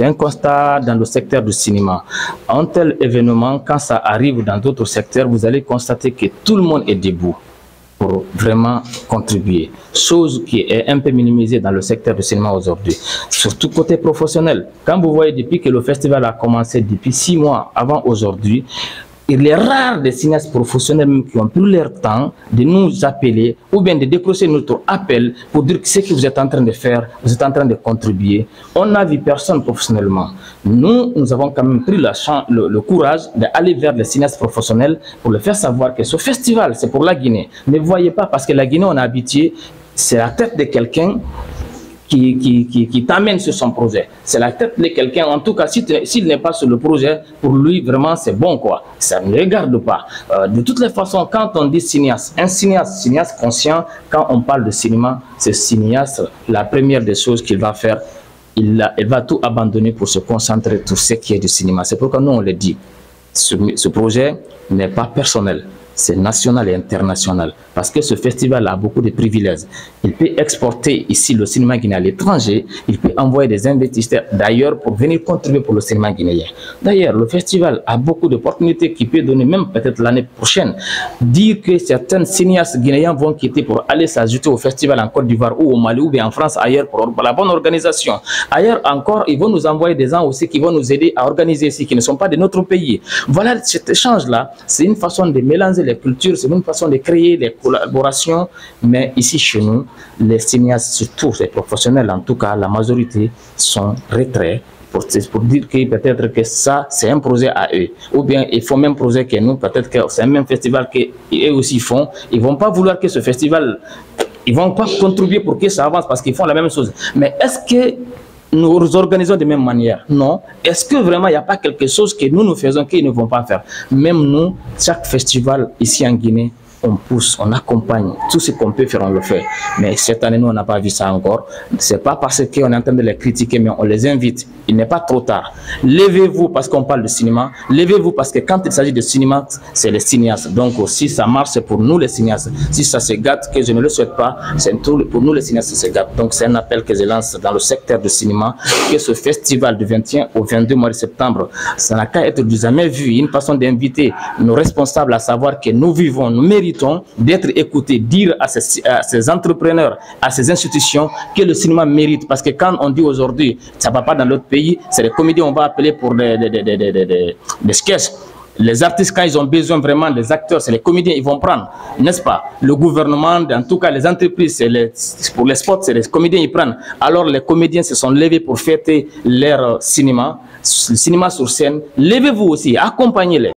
C'est un constat dans le secteur du cinéma. Un tel événement, quand ça arrive dans d'autres secteurs, vous allez constater que tout le monde est debout pour vraiment contribuer. Chose qui est un peu minimisée dans le secteur du cinéma aujourd'hui. Surtout côté professionnel. Quand vous voyez depuis que le festival a commencé, depuis six mois avant aujourd'hui, il est rare des cinéastes professionnels qui ont pris leur temps de nous appeler ou bien de décrocher notre appel pour dire que ce que vous êtes en train de faire, vous êtes en train de contribuer. On n'a vu personne professionnellement. Nous, nous avons quand même pris le, courage d'aller vers les cinéastes professionnels pour leur faire savoir que ce festival, c'est pour la Guinée. Ne voyez pas, parce que la Guinée, on a habitué, c'est la tête de quelqu'un qui, qui, qui, t'amène sur son projet. C'est la tête de quelqu'un, en tout cas, s'il n'est pas sur le projet, pour lui, vraiment, c'est bon, quoi. Ça ne regarde pas. Euh, de toutes les façons, quand on dit cinéaste, un cinéaste, cinéaste conscient, quand on parle de cinéma, c'est cinéaste, la première des choses qu'il va faire, il, va tout abandonner pour se concentrer sur ce qui est du cinéma. C'est pourquoi nous, on le dit. Ce, ce projet n'est pas personnel c'est national et international. Parce que ce festival a beaucoup de privilèges. Il peut exporter ici le cinéma guinéen à l'étranger. Il peut envoyer des investisseurs d'ailleurs pour venir contribuer pour le cinéma guinéen. D'ailleurs, le festival a beaucoup d'opportunités qui peut donner même peut-être l'année prochaine. Dire que certains cinéastes guinéens vont quitter pour aller s'ajouter au festival en Côte d'Ivoire ou au Mali ou bien en France ailleurs pour la bonne organisation. Ailleurs encore, ils vont nous envoyer des gens aussi qui vont nous aider à organiser ici, qui ne sont pas de notre pays. Voilà cet échange-là. C'est une façon de mélanger les cultures, c'est une façon de créer des collaborations, mais ici chez nous, les cinéastes, surtout les professionnels en tout cas, la majorité sont retraits pour, pour dire que peut-être que ça, c'est un projet à eux. Ou bien ils font même projet que nous, peut-être que c'est un même festival qu'eux aussi font. Ils vont pas vouloir que ce festival, ils vont pas contribuer pour que ça avance parce qu'ils font la même chose. Mais est-ce que nous organisons de même manière Non. Est-ce que vraiment il n'y a pas quelque chose que nous nous faisons qu'ils ne vont pas faire? Même nous, chaque festival ici en Guinée, on pousse, on accompagne. Tout ce qu'on peut faire, on le fait. Mais cette année, nous, on n'a pas vu ça encore. C'est pas parce qu'on est en train de les critiquer, mais on les invite. Il n'est pas trop tard. Levez-vous parce qu'on parle de cinéma. Levez-vous parce que quand il s'agit de cinéma, c'est les cinéastes. Donc, si ça marche, c'est pour nous les cinéastes. Si ça se gâte, que je ne le souhaite pas, c'est pour nous les cinéastes, ça se gâte. Donc, c'est un appel que je lance dans le secteur du cinéma, que ce festival du 21 au 22 mois de septembre, ça n'a qu'à être du jamais vu. Une façon d'inviter nos responsables à savoir que nous vivons, nous méritons d'être écoutés, dire à ces, entrepreneurs, à ces institutions que le cinéma mérite? Parce que quand on dit aujourd'hui, ça ne va pas dans l'autre pays, c'est les comédies on va appeler pour des, des, des, des, sketchs. Les artistes, quand ils ont besoin vraiment des acteurs, c'est les comédiens, ils vont prendre, n'est-ce pas? Le gouvernement, en tout cas les entreprises, pour les spots, c'est les comédiens, ils prennent. Alors les comédiens se sont levés pour fêter leur cinéma, le cinéma sur scène. Levez-vous aussi, accompagnez-les.